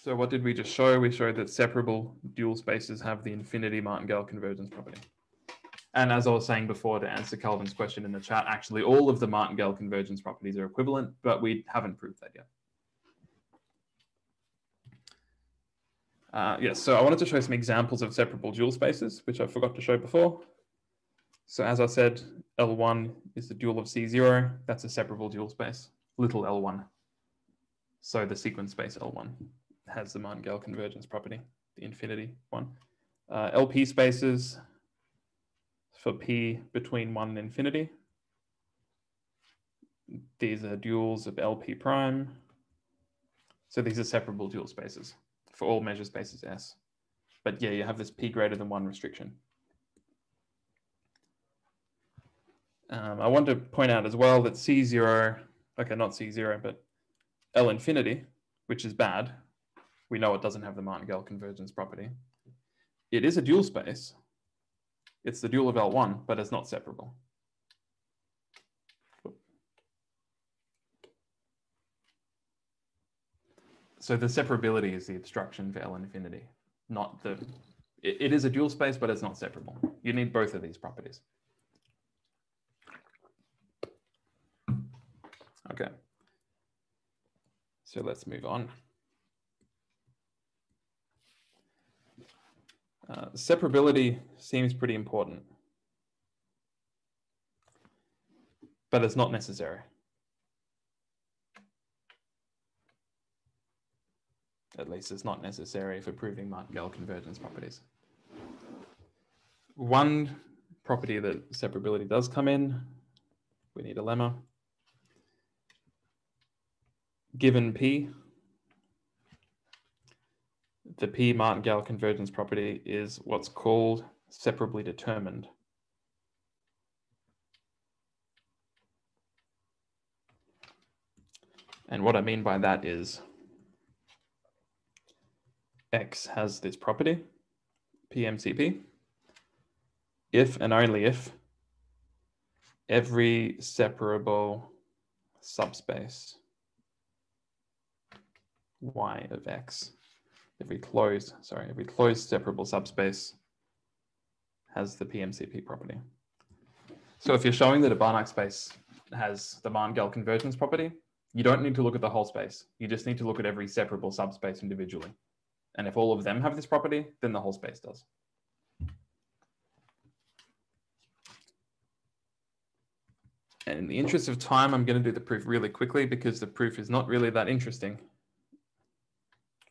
So what did we just show? We showed that separable dual spaces have the infinity martingale convergence property. And as I was saying before, to answer Calvin's question in the chat, actually all of the martingale convergence properties are equivalent, but we haven't proved that yet. Uh, yes, so I wanted to show some examples of separable dual spaces, which I forgot to show before. So as I said, L1 is the dual of C0. That's a separable dual space, little L1. So the sequence space L1 has the martingale convergence property, the infinity one. Uh, LP spaces for P between one and infinity. These are duals of LP prime. So these are separable dual spaces for all measure spaces S. But yeah, you have this P greater than one restriction. Um, I want to point out as well that C0, okay, not C0, but L infinity, which is bad. We know it doesn't have the martingale convergence property. It is a dual space. It's the dual of L1, but it's not separable. So the separability is the obstruction for L infinity, not the, it, it is a dual space, but it's not separable. You need both of these properties. Okay. So let's move on. Uh, separability seems pretty important, but it's not necessary. At least it's not necessary for proving martingale convergence properties. One property that separability does come in, we need a lemma. Given P, the P martingale convergence property is what's called separably determined. And what I mean by that is X has this property, PMCP, if and only if every separable subspace Y of X, every closed, sorry, every closed separable subspace has the PMCP property. So if you're showing that a Banach space has the Martingale convergence property, you don't need to look at the whole space. You just need to look at every separable subspace individually. And if all of them have this property, then the whole space does. And in the interest of time, I'm going to do the proof really quickly because the proof is not really that interesting.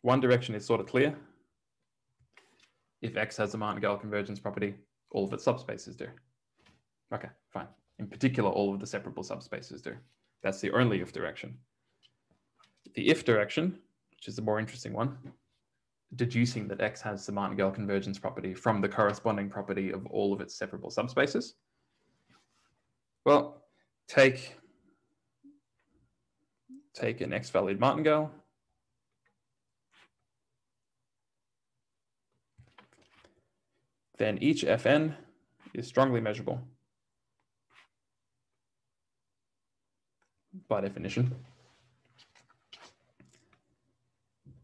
One direction is sort of clear. If X has a martingale convergence property, all of its subspaces do. Okay, fine. In particular, all of the separable subspaces do. That's the only if direction. The if direction, which is the more interesting one, deducing that X has the martingale convergence property from the corresponding property of all of its separable subspaces? Well, take, take an X valued martingale. Then each Fn is strongly measurable by definition.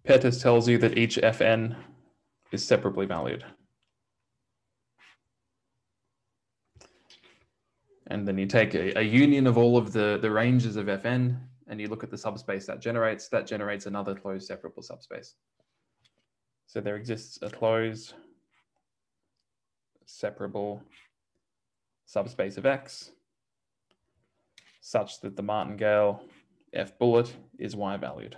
Pettis tells you that each Fn is separably valued. And then you take a, a, union of all of the, the ranges of Fn and you look at the subspace that generates, that generates another closed separable subspace. So there exists a closed separable subspace of X such that the martingale F bullet is Y valued.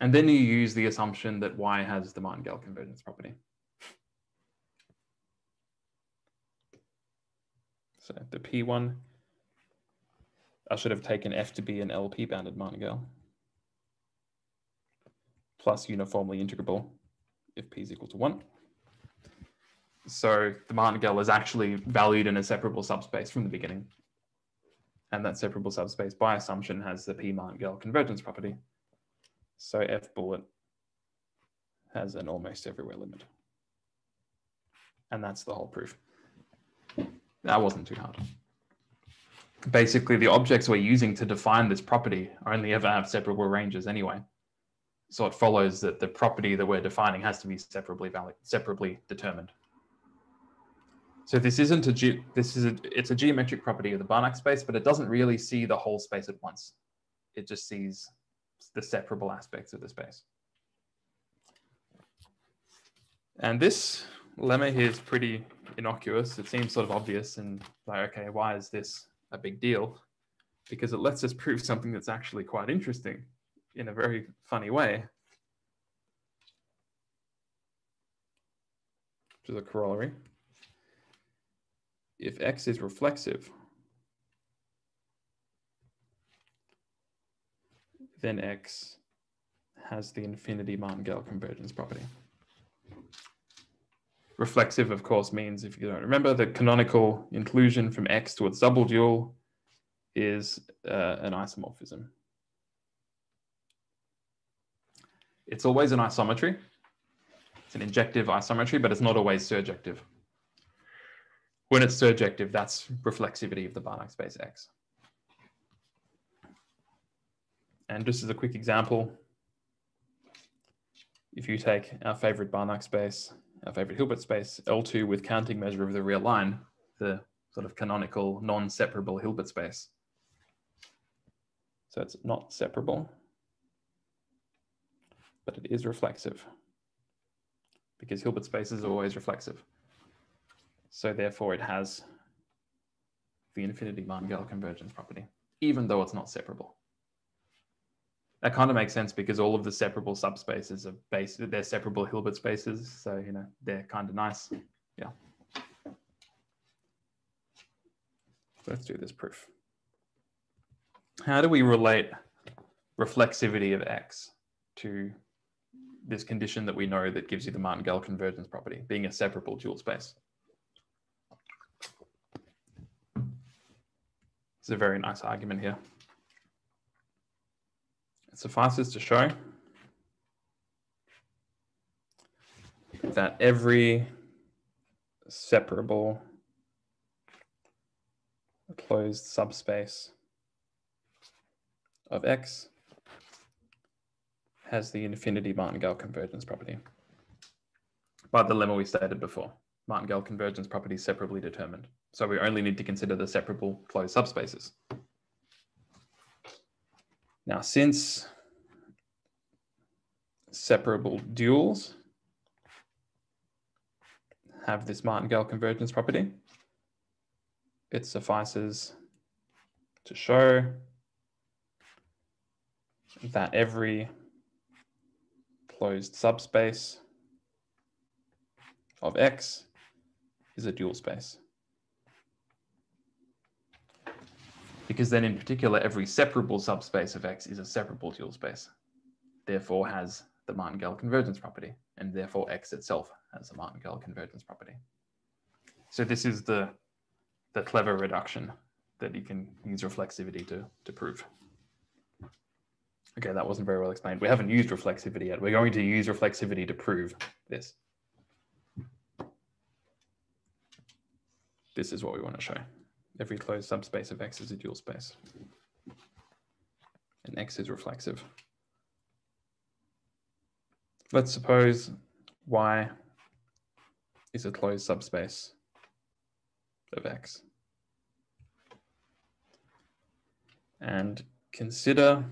And then you use the assumption that Y has the martingale convergence property. So the P1, I should have taken F to be an LP bounded martingale plus uniformly integrable if P is equal to one. So the martingale is actually valued in a separable subspace from the beginning. And that separable subspace by assumption has the P martingale convergence property. So F bullet has an almost everywhere limit. And that's the whole proof. That wasn't too hard. basically the objects we're using to define this property only ever have separable ranges anyway. So it follows that the property that we're defining has to be separably valid, separably determined. So this isn't a ge this is a, it's a geometric property of the Banach space, but it doesn't really see the whole space at once. It just sees the separable aspects of the space. And this lemma here is pretty innocuous. It seems sort of obvious and like, okay, why is this a big deal? Because it lets us prove something that's actually quite interesting in a very funny way. To the corollary. If X is reflexive, then X has the infinity martingale convergence property. Reflexive, of course, means, if you don't remember, the canonical inclusion from X to its double dual is uh, an isomorphism. It's always an isometry. It's an injective isometry, but it's not always surjective. When it's surjective, that's reflexivity of the Banach space X. And just as a quick example, if you take our favorite Banach space our favorite Hilbert space, L2 with counting measure of the real line, the sort of canonical non-separable Hilbert space. So it's not separable, but it is reflexive because Hilbert space is always reflexive. So therefore it has the infinity martingale convergence property, even though it's not separable that kind of makes sense because all of the separable subspaces are base they're separable Hilbert spaces. So, you know, they're kind of nice. Yeah. Let's do this proof. How do we relate reflexivity of X to this condition that we know that gives you the martingale convergence property, being a separable dual space? It's a very nice argument here. It suffices to show that every separable closed subspace of X has the infinity martingale convergence property by the lemma we stated before. Martingale convergence property is separably determined. So we only need to consider the separable closed subspaces. Now, since separable duals have this martingale convergence property, it suffices to show that every closed subspace of X is a dual space. Because then in particular, every separable subspace of X is a separable dual space, therefore has the martingale convergence property, and therefore X itself has the martingale convergence property. So this is the, the clever reduction that you can use reflexivity to, to prove. Okay, that wasn't very well explained. We haven't used reflexivity yet. We're going to use reflexivity to prove this. This is what we want to show every closed subspace of X is a dual space. And X is reflexive. Let's suppose Y is a closed subspace of X. And consider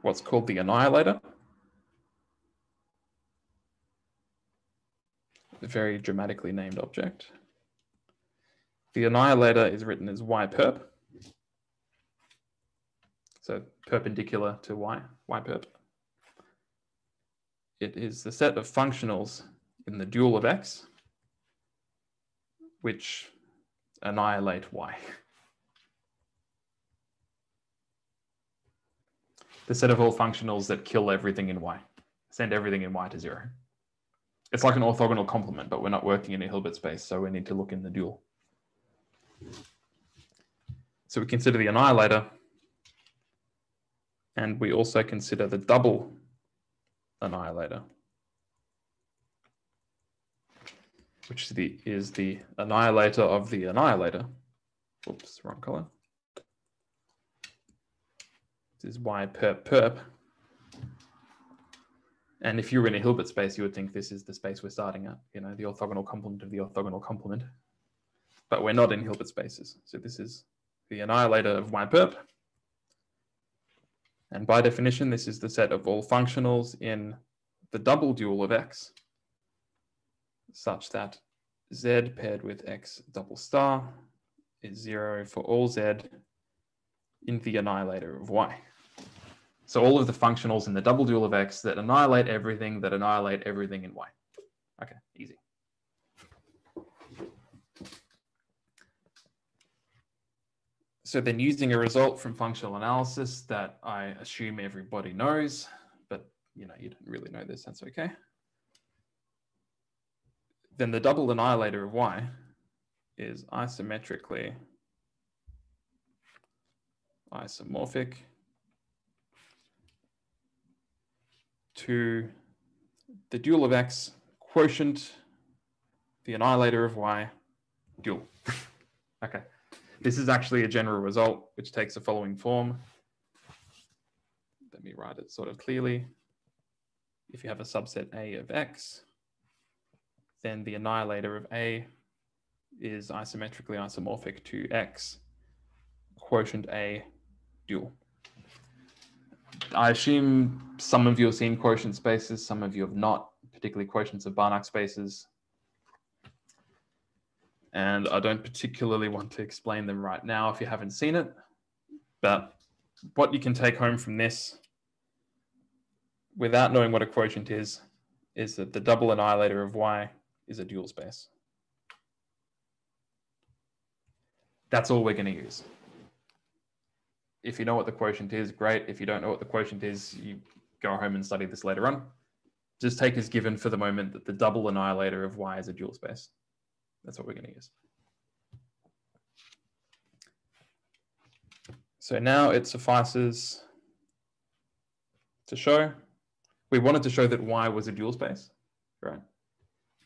what's called the annihilator. A very dramatically named object. The annihilator is written as y perp. So perpendicular to y, y perp. It is the set of functionals in the dual of x, which annihilate y. The set of all functionals that kill everything in y, send everything in y to zero. It's like an orthogonal complement, but we're not working in a Hilbert space, so we need to look in the dual. So we consider the annihilator, and we also consider the double annihilator, which is the, is the annihilator of the annihilator. Oops, wrong color. This is y perp perp. And if you were in a Hilbert space, you would think this is the space we're starting at, you know, the orthogonal complement of the orthogonal complement. But we're not in Hilbert spaces. So this is the annihilator of y perp. And by definition, this is the set of all functionals in the double dual of x, such that z paired with x double star is zero for all z in the annihilator of y. So all of the functionals in the double dual of x that annihilate everything that annihilate everything in y. Okay, easy. So then using a result from functional analysis that I assume everybody knows, but you know, you don't really know this, that's okay. Then the double annihilator of y is isometrically isomorphic to the dual of x quotient, the annihilator of y dual. okay, this is actually a general result which takes the following form. Let me write it sort of clearly. If you have a subset A of x, then the annihilator of A is isometrically isomorphic to x quotient A dual. I assume some of you have seen quotient spaces, some of you have not, particularly quotients of Banach spaces. And I don't particularly want to explain them right now if you haven't seen it. But what you can take home from this, without knowing what a quotient is, is that the double annihilator of y is a dual space. That's all we're going to use if you know what the quotient is, great. If you don't know what the quotient is, you go home and study this later on. Just take as given for the moment that the double annihilator of y is a dual space. That's what we're going to use. So now it suffices to show. We wanted to show that y was a dual space, right?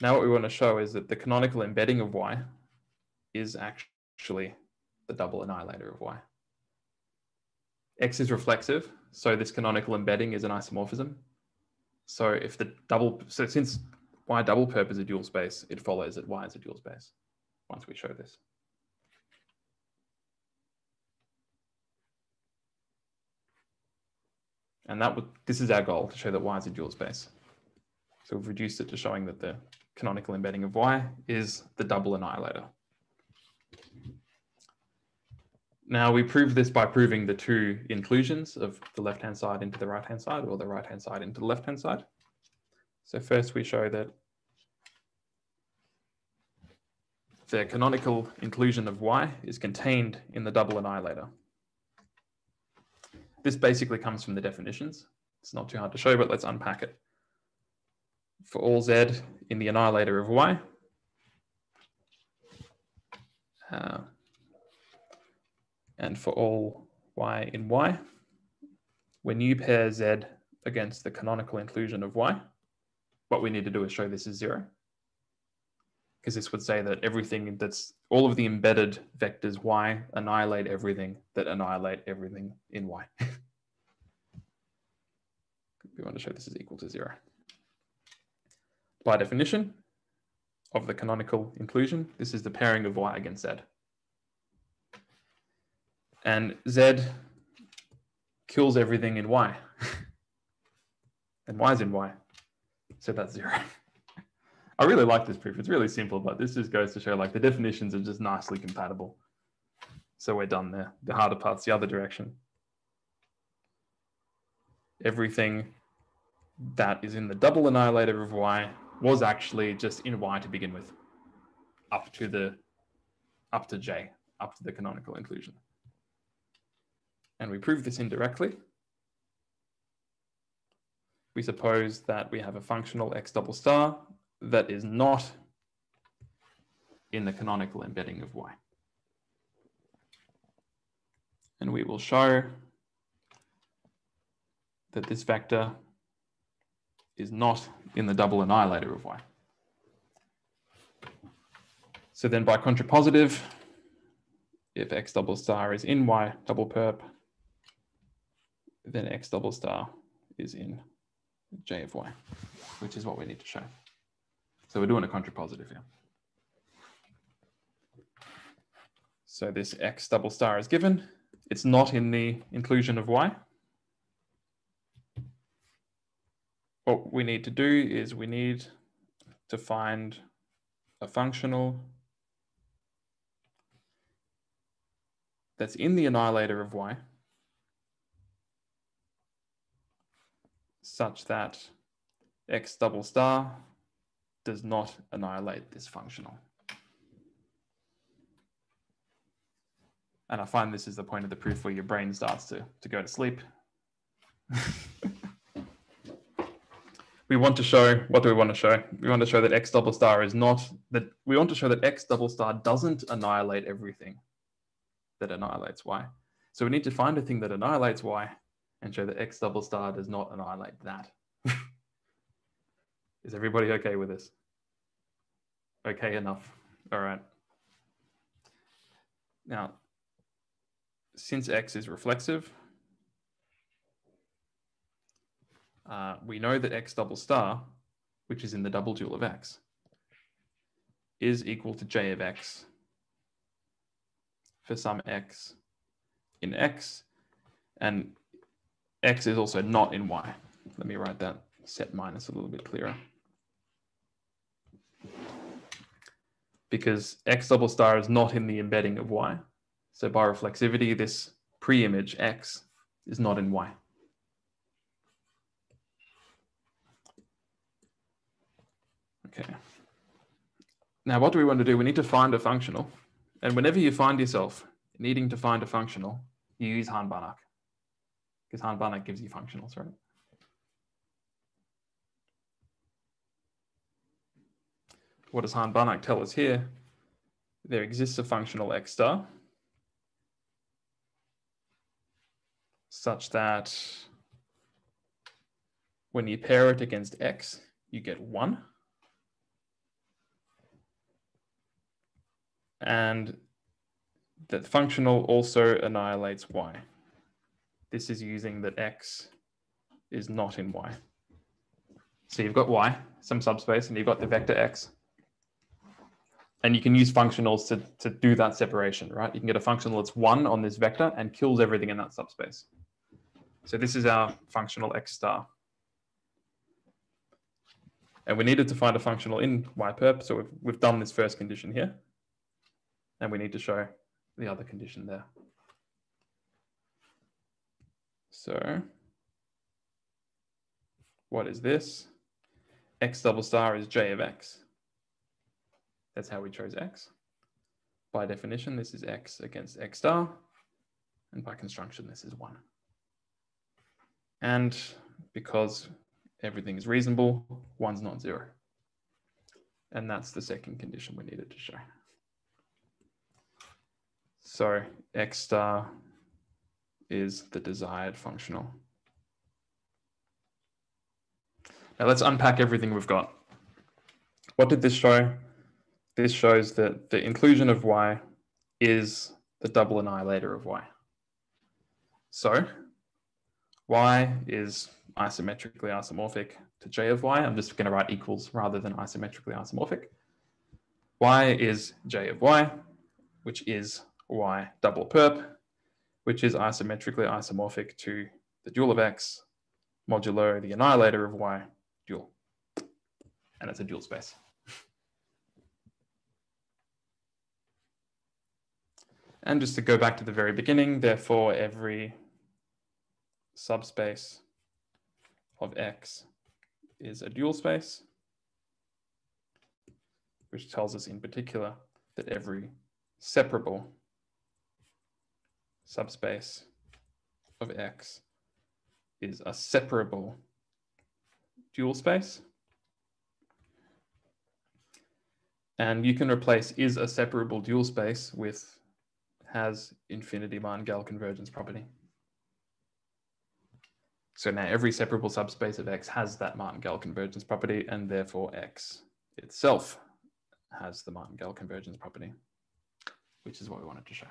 Now what we want to show is that the canonical embedding of y is actually the double annihilator of y. X is reflexive, so this canonical embedding is an isomorphism. So if the double, so since Y double perp is a dual space, it follows that Y is a dual space once we show this. And that would, this is our goal to show that Y is a dual space. So we've reduced it to showing that the canonical embedding of Y is the double annihilator. Now we prove this by proving the two inclusions of the left-hand side into the right-hand side or the right-hand side into the left-hand side. So first we show that the canonical inclusion of y is contained in the double annihilator. This basically comes from the definitions. It's not too hard to show, but let's unpack it. For all z in the annihilator of y, uh, and for all y in y, when you pair z against the canonical inclusion of y, what we need to do is show this is zero. Because this would say that everything that's all of the embedded vectors y annihilate everything that annihilate everything in y. we want to show this is equal to zero. By definition of the canonical inclusion, this is the pairing of y against z and Z kills everything in Y. and Y is in Y. So that's zero. I really like this proof. It's really simple, but this just goes to show like the definitions are just nicely compatible. So we're done there. The harder part's the other direction. Everything that is in the double annihilator of Y was actually just in Y to begin with, up to the, up to J, up to the canonical inclusion. And we prove this indirectly. We suppose that we have a functional x double star that is not in the canonical embedding of y. And we will show that this vector is not in the double annihilator of y. So then by contrapositive, if x double star is in y double perp, then x double star is in j of y, which is what we need to show. So we're doing a contrapositive here. So this x double star is given. It's not in the inclusion of y. What we need to do is we need to find a functional that's in the annihilator of y such that x double star does not annihilate this functional. And I find this is the point of the proof where your brain starts to, to go to sleep. we want to show, what do we want to show? We want to show that x double star is not, that we want to show that x double star doesn't annihilate everything that annihilates y. So we need to find a thing that annihilates y and show that x double star does not annihilate that. Is everybody okay with this? Okay enough. All right. Now, since x is reflexive, uh, we know that x double star, which is in the double dual of x, is equal to j of x for some x in x, and x is also not in y. Let me write that set minus a little bit clearer. Because x double star is not in the embedding of y. So by reflexivity, this pre-image x is not in y. Okay. Now, what do we want to do? We need to find a functional. And whenever you find yourself needing to find a functional, you use Hahn-Banach because Hahn-Banach gives you functionals, right? What does Hahn-Banach tell us here? There exists a functional x star such that when you pair it against x, you get one. And that functional also annihilates y. This is using that x is not in y. So you've got y, some subspace, and you've got the vector x. And you can use functionals to, to do that separation, right? You can get a functional that's one on this vector and kills everything in that subspace. So this is our functional x star. And we needed to find a functional in y perp, so we've, we've done this first condition here. And we need to show the other condition there. So what is this? X double star is J of X. That's how we chose X. By definition, this is X against X star. And by construction, this is one. And because everything is reasonable, one's not zero. And that's the second condition we needed to show. So X star is the desired functional. Now let's unpack everything we've got. What did this show? This shows that the inclusion of y is the double annihilator of y. So y is isometrically isomorphic to j of y. I'm just going to write equals rather than isometrically isomorphic. y is j of y, which is y double perp which is isometrically isomorphic to the dual of x modulo the annihilator of y dual. And it's a dual space. And just to go back to the very beginning, therefore every subspace of X is a dual space, which tells us in particular that every separable subspace of X is a separable dual space. And you can replace is a separable dual space with has infinity Martingale convergence property. So now every separable subspace of X has that Martingale convergence property and therefore X itself has the Martingale convergence property, which is what we wanted to show.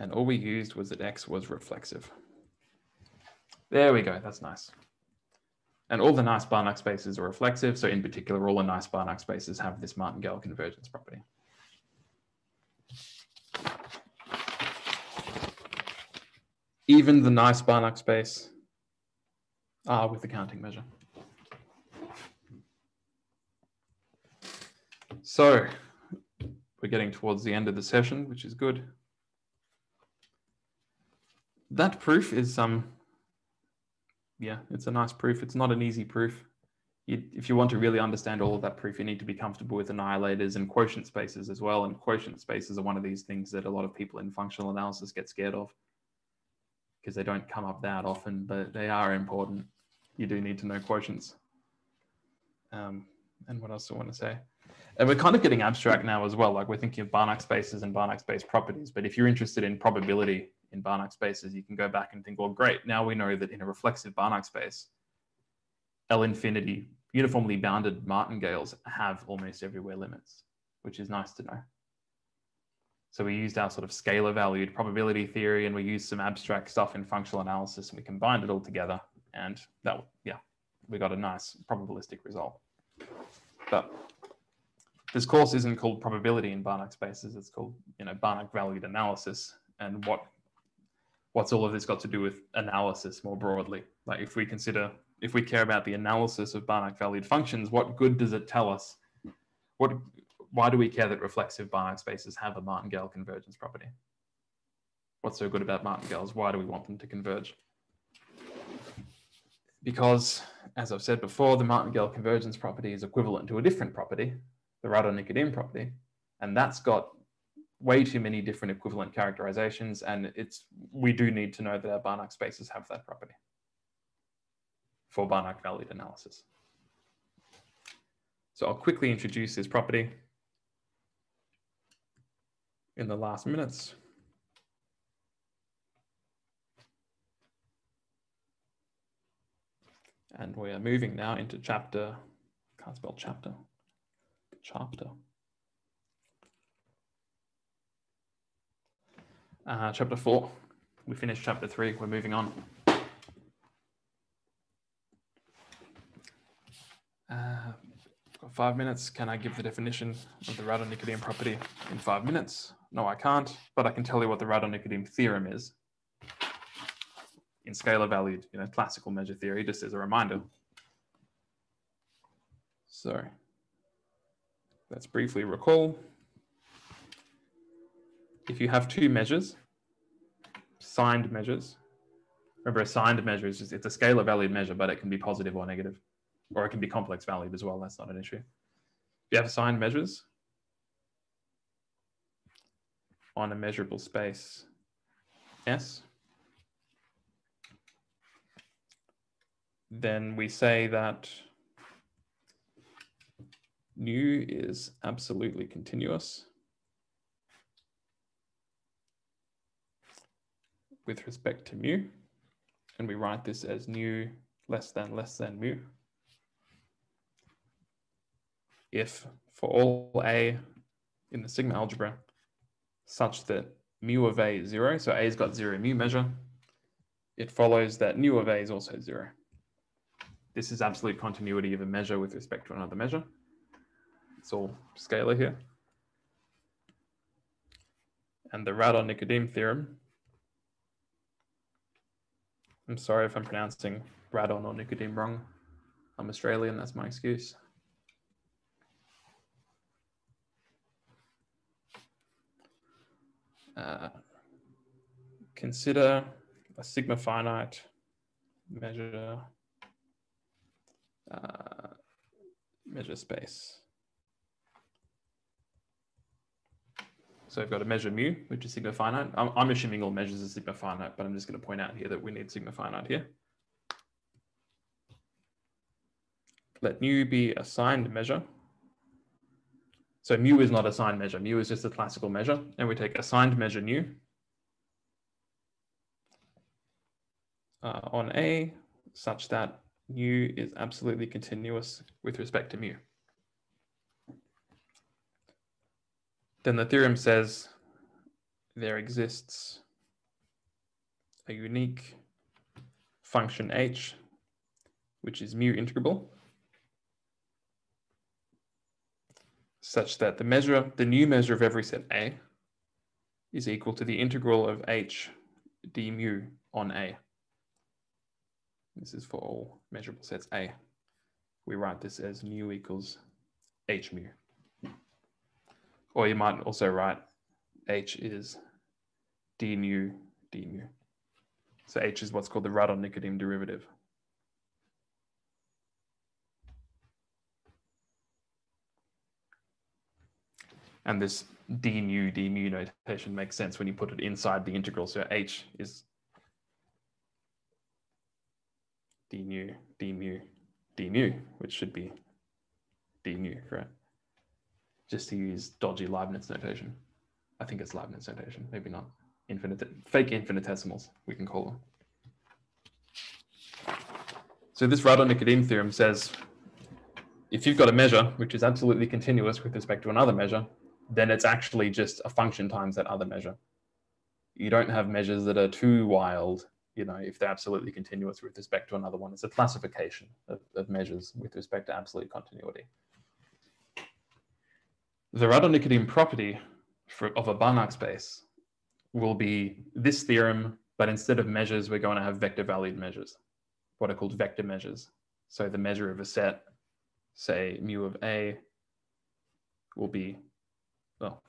And all we used was that X was reflexive. There we go, that's nice. And all the nice Banach spaces are reflexive. So in particular, all the nice Banach spaces have this martingale convergence property. Even the nice Banach space are with the counting measure. So we're getting towards the end of the session, which is good. That proof is um, yeah, it's a nice proof. It's not an easy proof. You, if you want to really understand all of that proof, you need to be comfortable with annihilators and quotient spaces as well. And quotient spaces are one of these things that a lot of people in functional analysis get scared of because they don't come up that often, but they are important. You do need to know quotients. Um, and what else do I want to say? And we're kind of getting abstract now as well. Like we're thinking of Banach spaces and Banach space properties. But if you're interested in probability in Banach spaces, you can go back and think, well, great. Now we know that in a reflexive Banach space, L infinity uniformly bounded martingales have almost everywhere limits, which is nice to know. So we used our sort of scalar valued probability theory and we used some abstract stuff in functional analysis and we combined it all together. And that, yeah, we got a nice probabilistic result. But this course isn't called probability in Banach spaces. It's called, you know, Banach valued analysis. And what what's all of this got to do with analysis more broadly? Like if we consider, if we care about the analysis of Banach valued functions, what good does it tell us? What, why do we care that reflexive Banach spaces have a martingale convergence property? What's so good about martingales? Why do we want them to converge? Because, as I've said before, the martingale convergence property is equivalent to a different property, the Radon-Nikodym property, and that's got way too many different equivalent characterizations, and it's we do need to know that our Banach spaces have that property for Banach valued analysis. So I'll quickly introduce this property in the last minutes. And we are moving now into chapter, can't spell chapter, chapter. uh, chapter four. We finished chapter three. We're moving on. Uh, five minutes. Can I give the definition of the Radon-Nikodym property in five minutes? No, I can't, but I can tell you what the Radon-Nikodym theorem is in scalar valued, you know, classical measure theory, just as a reminder. So let's briefly recall if you have two measures, signed measures, remember a signed measure is just, it's a scalar valued measure, but it can be positive or negative, or it can be complex valued as well. That's not an issue. If you have signed measures on a measurable space S, then we say that nu is absolutely continuous with respect to mu. And we write this as nu less than less than mu. If for all a in the sigma algebra such that mu of a is zero, so a's got zero mu measure, it follows that nu of a is also zero. This is absolute continuity of a measure with respect to another measure. It's all scalar here. And the Radon-Nikodym theorem I'm sorry if I'm pronouncing Radon or Nikodym wrong. I'm Australian, that's my excuse. Uh, consider a sigma finite measure uh, measure space. So I've got a measure mu, which is sigma finite. I'm, I'm assuming all measures are sigma finite, but I'm just going to point out here that we need sigma finite here. Let mu be a signed measure. So mu is not a signed measure. Mu is just a classical measure. And we take a signed measure nu uh, on A such that nu is absolutely continuous with respect to mu. then the theorem says there exists a unique function h, which is mu integrable, such that the measure, the nu measure of every set A is equal to the integral of h d mu on A. This is for all measurable sets A. We write this as nu equals h mu. Or you might also write h is d mu d mu. So h is what's called the Radon-Nikodym derivative. This d nu d mu notation makes sense when you put it inside the integral. So h is d nu d mu d mu, which should be d mu, correct? Just to use dodgy Leibniz notation. I think it's Leibniz notation, maybe not. Infinite, fake infinitesimals, we can call them. So this Radon-Nikodym theorem says, if you've got a measure which is absolutely continuous with respect to another measure, then it's actually just a function times that other measure. You don't have measures that are too wild, you know, if they're absolutely continuous with respect to another one. It's a classification of, of measures with respect to absolute continuity. The Radon-Nikodym property for, of a Banach space will be this theorem, but instead of measures, we're going to have vector valued measures, what are called vector measures. So the measure of a set, say mu of A, will be well,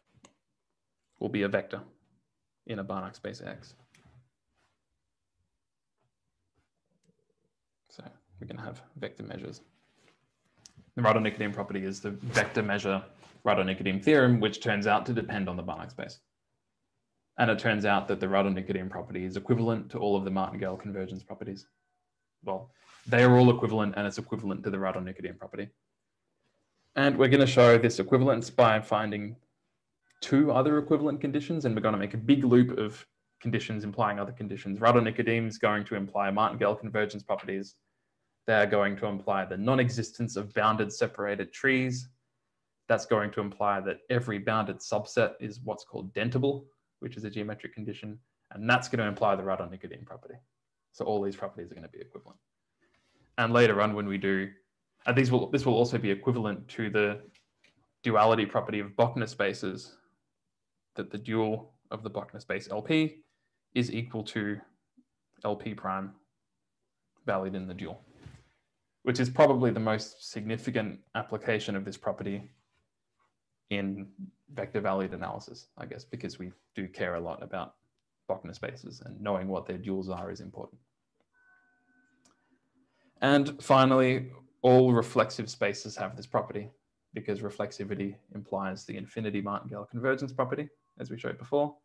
will be a vector in a Banach space X. So we're going to have vector measures. The Radon-Nikodym property is the vector measure Radon-Nikodym theorem, which turns out to depend on the Banach space. And it turns out that the Radon-Nikodym property is equivalent to all of the Martingale convergence properties. Well, they are all equivalent and it's equivalent to the Radon-Nikodym property. And we're going to show this equivalence by finding two other equivalent conditions, and we're going to make a big loop of conditions implying other conditions. Radon-Nikodym is going to imply Martingale convergence properties. They're going to imply the non-existence of bounded separated trees. That's going to imply that every bounded subset is what's called dentable, which is a geometric condition. And that's going to imply the Radon-Nikodym property. So all these properties are going to be equivalent. And later on when we do, and these will, this will also be equivalent to the duality property of Bochner spaces that the dual of the Bochner space LP is equal to LP prime valued in the dual, which is probably the most significant application of this property in vector valued analysis, I guess, because we do care a lot about Bochner spaces and knowing what their duals are is important. And finally, all reflexive spaces have this property because reflexivity implies the infinity martingale convergence property as we showed before,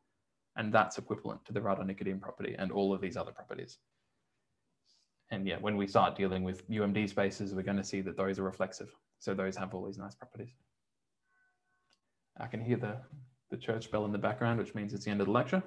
and that's equivalent to the Radon-Nikodym property and all of these other properties. And yeah, when we start dealing with UMD spaces, we're going to see that those are reflexive. So those have all these nice properties. I can hear the, the church bell in the background, which means it's the end of the lecture.